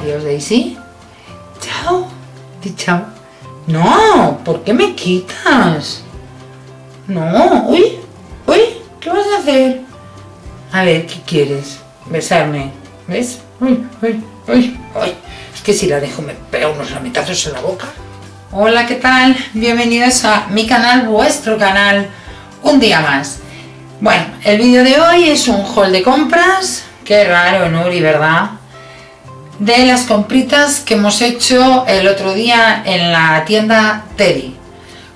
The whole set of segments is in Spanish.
Adiós, Daisy. Chao. Di chao. No, ¿por qué me quitas? No, uy, uy, ¿qué vas a hacer? A ver, ¿qué quieres? Besarme, ¿ves? Uy, uy, uy, uy. Es que si la dejo me pega unos lametazos en la boca. Hola, ¿qué tal? Bienvenidos a mi canal, vuestro canal, un día más. Bueno, el vídeo de hoy es un haul de compras, qué raro, Nuri, ¿verdad? De las compritas que hemos hecho el otro día en la tienda Teddy.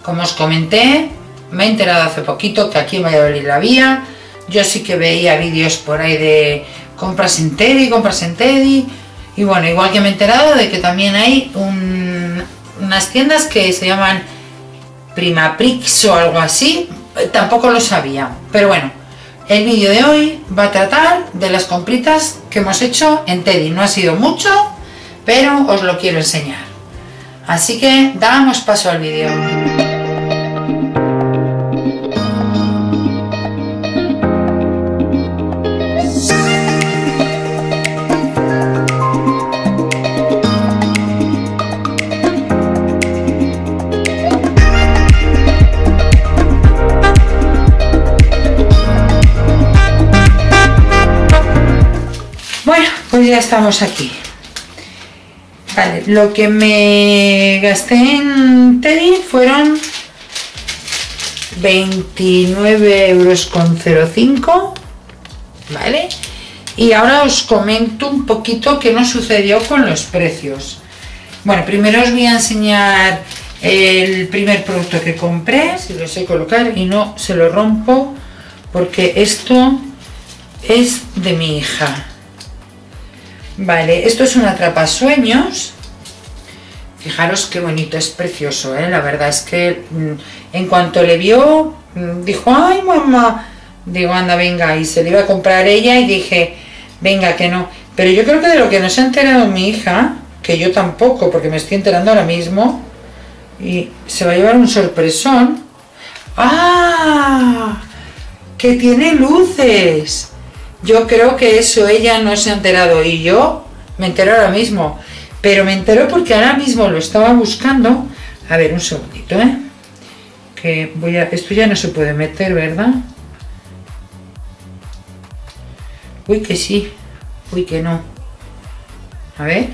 Como os comenté, me he enterado hace poquito que aquí en Valladolid la había. Yo sí que veía vídeos por ahí de compras en Teddy, compras en Teddy. Y bueno, igual que me he enterado de que también hay un, unas tiendas que se llaman Primaprix o algo así. Tampoco lo sabía. Pero bueno, el vídeo de hoy va a tratar de las compritas que hemos hecho en Teddy. No ha sido mucho, pero os lo quiero enseñar. Así que damos paso al vídeo. Ya estamos aquí. Vale, lo que me gasté en Teddy fueron 29 euros con 05, ¿vale? Y ahora os comento un poquito qué nos sucedió con los precios. Bueno, primero os voy a enseñar el primer producto que compré, si lo sé colocar y no se lo rompo, porque esto es de mi hija. Vale, esto es un atrapasueños. Fijaros qué bonito, es precioso, ¿eh? La verdad es que mm, en cuanto le vio, mm, dijo, ay mamá, digo, anda, venga, y se le iba a comprar ella y dije, venga, que no. Pero yo creo que de lo que no se ha enterado mi hija, que yo tampoco, porque me estoy enterando ahora mismo, y se va a llevar un sorpresón. ¡Ah! Que tiene luces. Yo creo que eso ella no se ha enterado y yo me entero ahora mismo. Pero me entero porque ahora mismo lo estaba buscando. A ver, un segundito, ¿eh? Que voy a... Esto ya no se puede meter, ¿verdad? Uy, que sí. Uy, que no. A ver.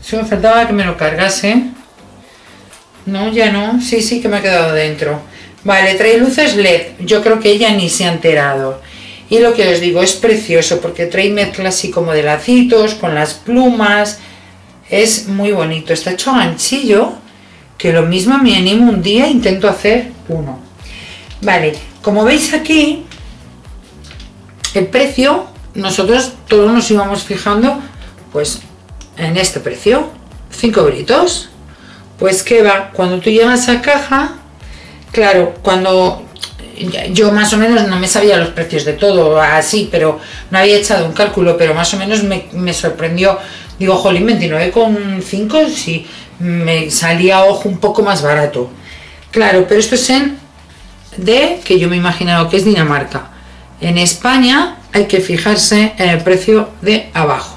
Solo faltaba que me lo cargase. No, ya no. Sí, sí que me ha quedado dentro. Vale, trae luces LED. Yo creo que ella ni se ha enterado. Y lo que os digo, es precioso porque trae mezcla así como de lacitos, con las plumas. Es muy bonito. Está hecho ganchillo, que lo mismo me animo un día, intento hacer uno. Vale, como veis aquí, el precio, nosotros todos nos íbamos fijando, pues, en este precio. 5 euritos. Pues que va, cuando tú llevas a caja, Claro, cuando yo más o menos no me sabía los precios de todo así, pero no había echado un cálculo, pero más o menos me, sorprendió. Digo, jolín, 29,5 si me salía ojo un poco más barato. Claro, pero esto es en D, que yo me he imaginado que es Dinamarca. En España hay que fijarse en el precio de abajo.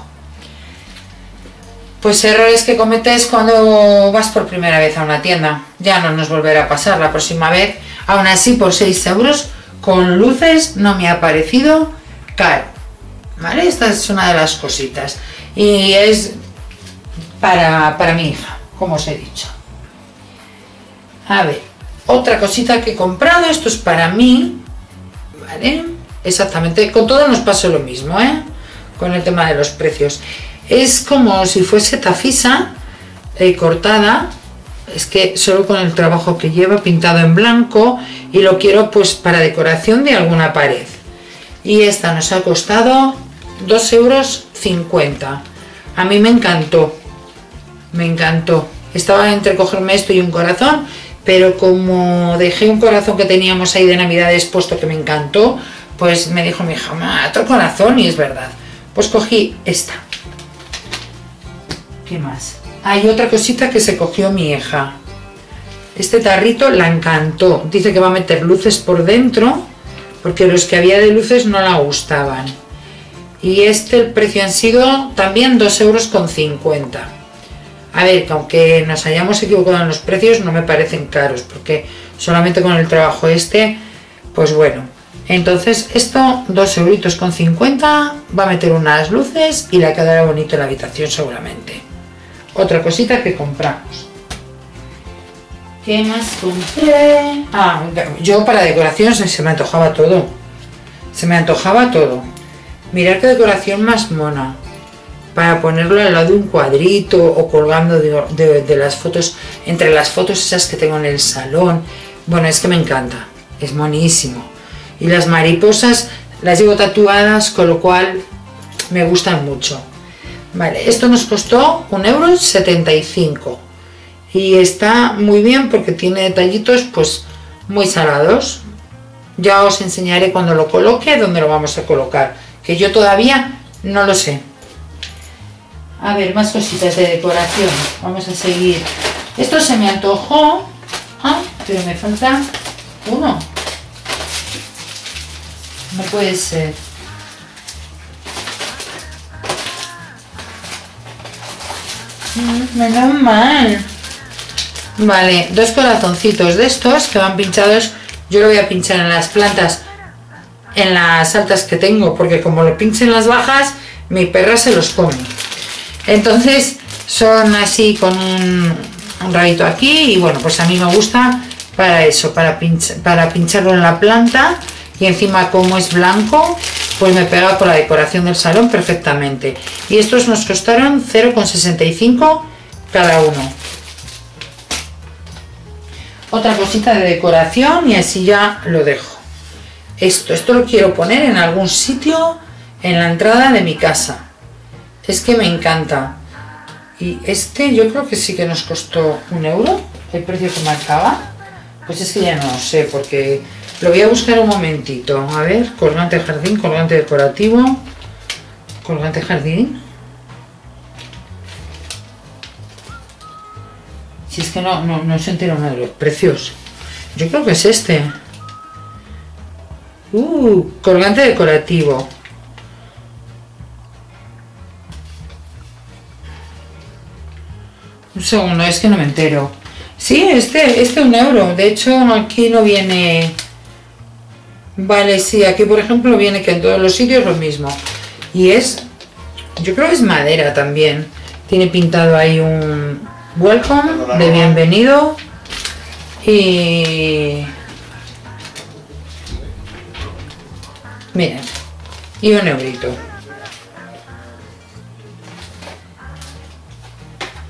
Pues errores que cometes cuando vas por primera vez a una tienda. Ya no nos volverá a pasar la próxima vez. Aún así, por 6 euros, con luces, no me ha parecido caro. ¿Vale? Esta es una de las cositas. Y es para, para mi hija, como os he dicho. A ver, otra cosita que he comprado. Esto es para mí. ¿Vale? Exactamente. Con todo nos pasa lo mismo, ¿eh? Con el tema de los precios es como si fuese tafisa eh, cortada. Es que solo con el trabajo que lleva pintado en blanco y lo quiero pues para decoración de alguna pared. Y esta nos ha costado 2 euros 50 a mí me encantó me encantó. Estaba entre cogerme esto y un corazón pero como dejé un corazón que teníamos ahí de navidad expuesto que me encantó pues me dijo mi hija otro corazón y es verdad. Pues cogí esta ¿Qué más? Hay otra cosita que se cogió mi hija. Este tarrito la encantó. Dice que va a meter luces por dentro porque los que había de luces no la gustaban. Y este el precio han sido también 2 euros con 50. A ver, que aunque nos hayamos equivocado en los precios, no me parecen caros, porque solamente con el trabajo este, pues bueno. Entonces, esto, 2 euritos con 50, va a meter unas luces y le quedará bonito en la habitación seguramente. Otra cosita que compramos. ¿Qué más compré? Ah, yo para decoración se me antojaba todo. Se me antojaba todo. Mirad qué decoración más mona. Para ponerlo al lado de un cuadrito o colgando de, las fotos, entre las fotos esas que tengo en el salón. Bueno, es que me encanta. Es monísimo. Y las mariposas las llevo tatuadas, con lo cual me gustan mucho. Vale, esto nos costó 1,75€ y está muy bien porque tiene detallitos pues muy salados. Ya os enseñaré cuando lo coloque dónde lo vamos a colocar que yo todavía no lo sé. A ver más cositas de decoración. Vamos a seguir. Esto se me antojó. Ah, pero me falta uno. No puede ser mm, menos mal Vale, dos corazoncitos de estos que van pinchados. Yo lo voy a pinchar en las plantas, en las altas que tengo, porque como lo pinche en las bajas, mi perra se los come. Entonces son así con un, rabito aquí y bueno, pues a mí me gusta para eso, para, para pincharlo en la planta y encima como es blanco, pues me pega con la decoración del salón perfectamente. Y estos nos costaron 0,65 cada uno. Otra cosita de decoración y así ya lo dejo. Esto, esto lo quiero poner en algún sitio en la entrada de mi casa. Es que me encanta. Y este yo creo que sí que nos costó un euro el precio que marcaba. Pues es que ya no sé porque lo voy a buscar un momentito a ver, colgante jardín, colgante decorativo colgante jardín Si es que no, no, no se entera uno de los precios. Yo creo que es este. Uh, colgante decorativo. Un segundo, es que no me entero. Sí, este, este un euro. De hecho, aquí no viene... Vale, sí, aquí por ejemplo viene que en todos los sitios lo mismo. Y es... Yo creo que es madera también. Tiene pintado ahí un, welcome, de bienvenido y miren y un eurito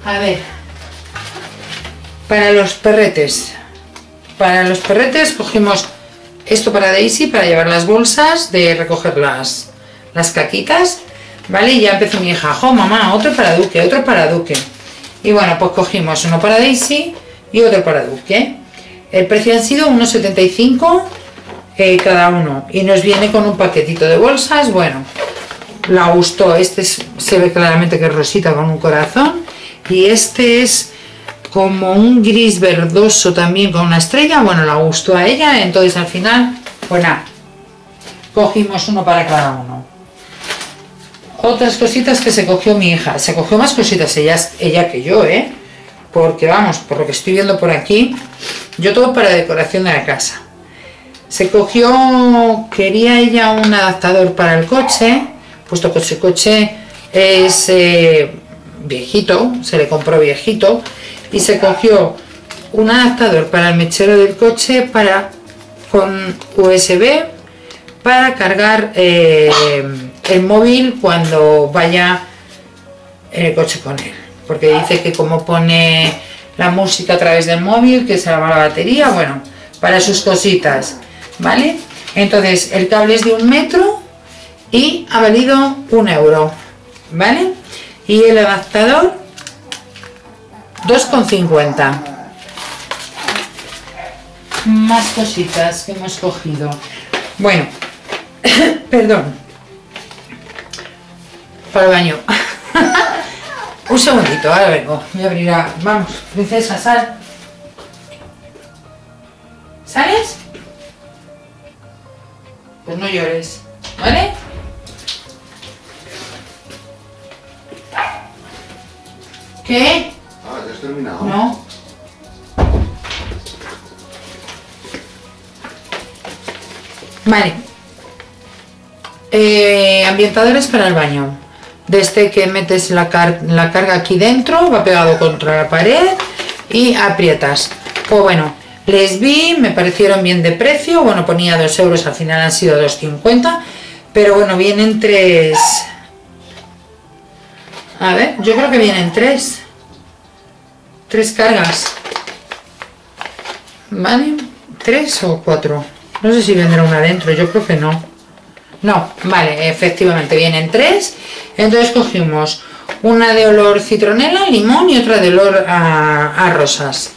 a ver para los perretes para los perretes cogimos esto para Daisy para llevar las bolsas de recoger las, las caquitas vale y ya empezó mi hija jo mamá otro para Duque otro para Duque y bueno, pues cogimos uno para Daisy y otro para Duque. El precio han sido unos 75 eh, cada uno. Y nos viene con un paquetito de bolsas. Bueno, la gustó. Este se ve claramente que es rosita con un corazón. Y este es como un gris verdoso también con una estrella. Bueno, la gustó a ella. Entonces al final, pues nada, cogimos uno para cada uno otras cositas que se cogió mi hija. Se cogió más cositas ella, ella que yo, ¿eh? Porque vamos, por lo que estoy viendo por aquí, yo todo para decoración de la casa. Se cogió, quería ella un adaptador para el coche, puesto que ese coche es eh, viejito, se le compró viejito, y se cogió un adaptador para el mechero del coche para con USB para cargar eh, el móvil cuando vaya en el coche con él. Porque dice que como pone la música a través del móvil, que se va la batería, bueno, para sus cositas, ¿vale? Entonces, el cable es de un metro y ha valido un euro, ¿vale? Y el adaptador, 2,50. Más cositas que hemos cogido. Bueno, perdón, para el baño. Un segundito, ahora vengo. Voy a abrir a... Vamos, princesa, sal. ¿Sales? llores, ¿vale? ¿Qué? Terminado. No. Vale. Eh, ambientadores para el baño. Desde que metes la, la carga aquí dentro, va pegado contra la pared y aprietas. Pues bueno, les vi, me parecieron bien de precio. Bueno, ponía 2 euros, al final han sido 2,50. Pero bueno, vienen tres. A ver, yo creo que vienen tres. Tres cargas. ¿Vale? ¿Tres o cuatro? No sé si vendrá una dentro, yo creo que no. No, vale, efectivamente vienen tres. Entonces cogimos una de olor citronela, limón y otra de olor a, a rosas.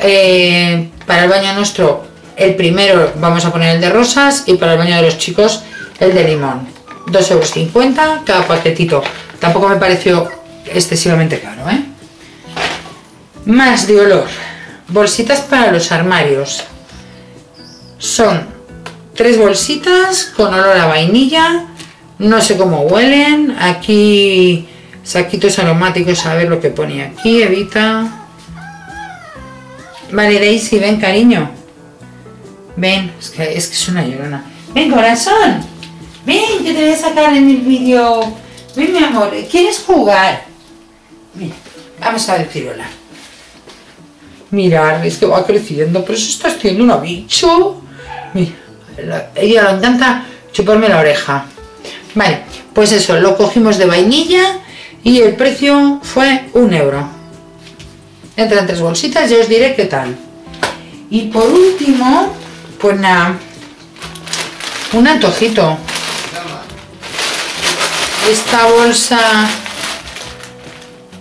Eh, para el baño nuestro, el primero vamos a poner el de rosas y para el baño de los chicos el de limón. 2,50 euros cada paquetito. Tampoco me pareció excesivamente caro, ¿eh? Más de olor. Bolsitas para los armarios. Son tres bolsitas con olor a vainilla. No sé cómo huelen. Aquí saquitos aromáticos, a ver lo que pone aquí. Evita. Vale, Daisy, ven, cariño. Ven, es que es, una llorona. Ven, corazón. Ven, que te voy a sacar en el vídeo. Ven, mi amor, ¿quieres jugar? Vamos a decir hola. Mirar, es que va creciendo, pero eso está haciendo una bicho. La- ella le encanta chuparme la oreja. Vale, pues eso, lo cogimos de vainilla y el precio fue un euro. Entran tres bolsitas, ya os diré qué tal. Y por último, pues nada, un antojito. Esta bolsa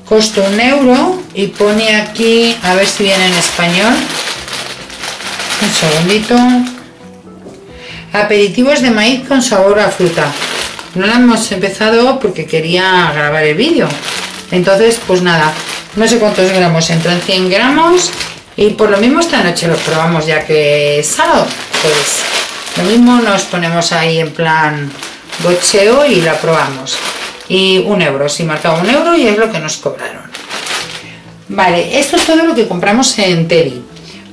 Costó un euro y pone aquí, a ver si viene en español. Un segundito. Aperitivos de maíz con sabor a fruta. No la hemos empezado porque quería grabar el vídeo. Entonces, pues nada, no sé cuántos gramos, entran 100 gramos y por lo mismo esta noche los probamos ya que es sábado. Pues lo mismo nos ponemos ahí en plan gocheo y la probamos y un euro, si marcaba un euro y es lo que nos cobraron. Vale, esto es todo lo que compramos en Teddy.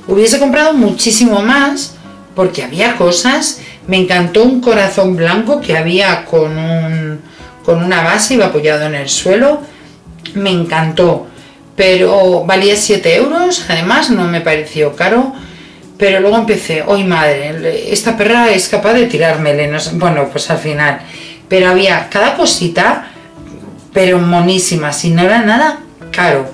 Hubiese comprado muchísimo más porque había cosas. Me encantó un corazón blanco que había con, un, con una base, iba apoyado en el suelo. Me encantó, pero valía 7 euros. Además, no me pareció caro. Pero luego empecé, hoy madre, esta perra es capaz de tirármele. Bueno, pues al final pero había cada cosita, pero monísima, si no era nada caro.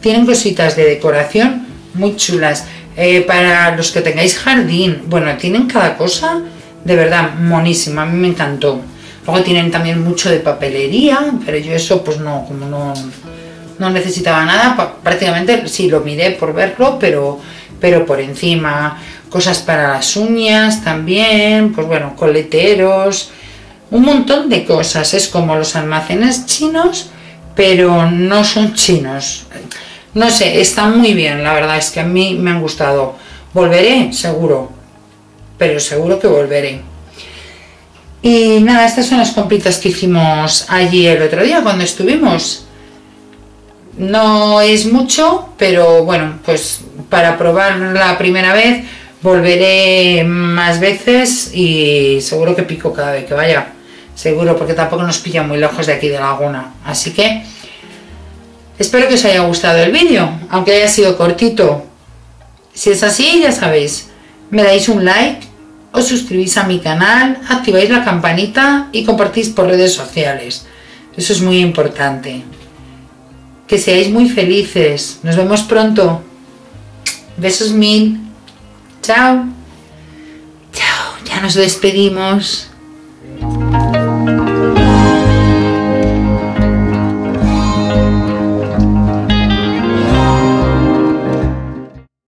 Tienen cositas de decoración muy chulas. Eh, para los que tengáis jardín, bueno, tienen cada cosa de verdad monísima, a mí me encantó. Luego tienen también mucho de papelería, pero yo eso pues no, como no, no necesitaba nada, prácticamente sí lo miré por verlo, pero, pero por encima. Cosas para las uñas también, pues bueno, coleteros, un montón de cosas. Es como los almacenes chinos, pero no son chinos. No sé, están muy bien, la verdad es que a mí me han gustado. Volveré, seguro, pero seguro que volveré. Y nada, estas son las compritas que hicimos allí el otro día cuando estuvimos. No es mucho, pero bueno, pues para probar la primera vez volveré más veces y seguro que pico cada vez que vaya. Seguro, porque tampoco nos pilla muy lejos de aquí de Laguna. Así que espero que os haya gustado el vídeo, aunque haya sido cortito. Si es así, ya sabéis, me dais un like, os suscribís a mi canal, activáis la campanita y compartís por redes sociales. Eso es muy importante. Que seáis muy felices. Nos vemos pronto. Besos mil. Chao. Chao. Ya nos despedimos.